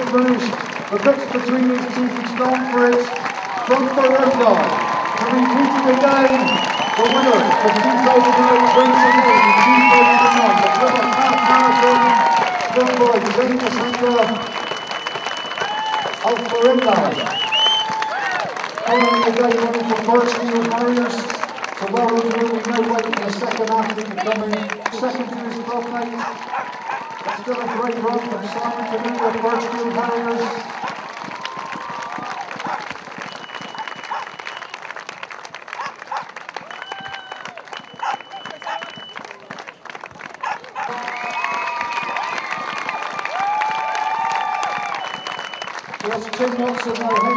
finish. The bits between these two has gone for it from Barenda. To repeat it again, the winner of 2008 Winter League in 2009, the Plymouth Half Marathon, James Hunter of Barenda. Following the day running for Birchfield Harriers, the Welland will be no wait in the second half to becoming second to his club mate. Still a great run from Simon Canoe of Birchfield Harriers. Yes, Tim Watson. Hey.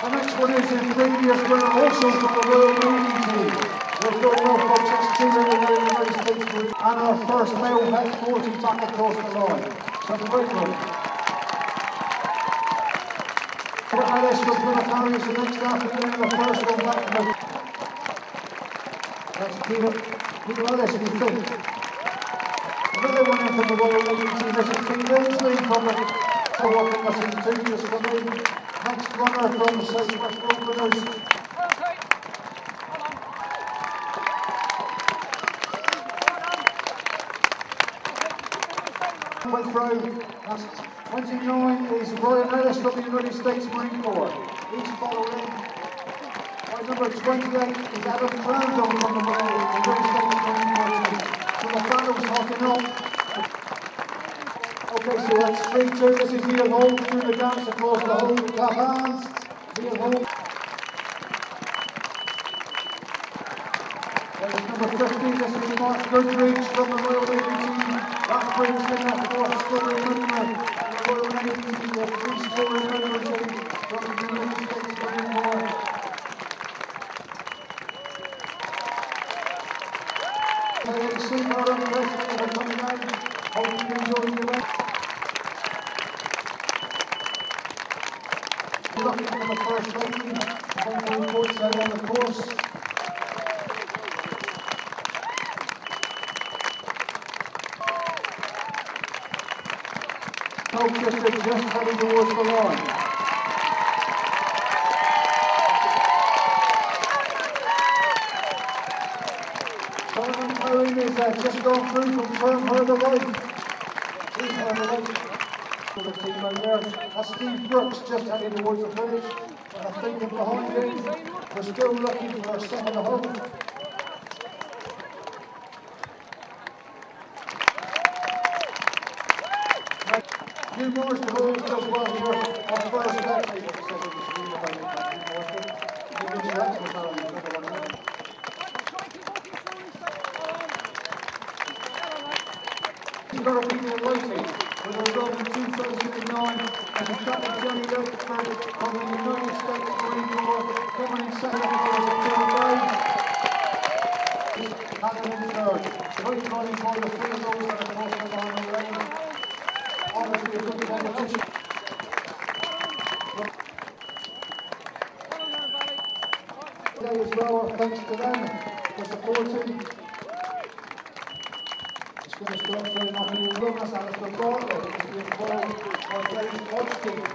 The next one is a previous winner also from the Royal Navy team. We've got Norfolk 16 in the and our first male het 40 back across the line. So great one. For Alice with Plymouth Harriers the next afternoon, the first one back. That's Peter, Peter Ellis, we think. Another one from the Royal team, this is Pete Lindsley from the in the team, just in. Next runner from the Southwest Openers. Went through, that's 29 is Ryan Ellis from the United States Marine Corps. He's following by number 28 is Adam Brandon from the United States Marine Corps. So the battle's hotting up. Okay, so that's straight two. This is Ian Holmes through the dance across the Hoe. Clap hands. Ian Holmes. Number 15, this is Mark Goodrich from the Royal Navy Hope you enjoy for the first lady, points out on the course. District just heading towards the line. Simon Curran is uh, just Her the Her the Light. For the team there. That's Steve Brooks just heading towards the finish. And I think behind him, we're still looking for a second home. Few more to go just well here. Our first. A people waiting with a result in 2009 as a track Johnny Rutherford from the United States Marine Corps coming in second the third. Great running for the three of those that are crossing the line already. Obviously a good competition. Today as well, thanks to them for supporting. It's going to start throwing off in the run as Alistair Bartlett is being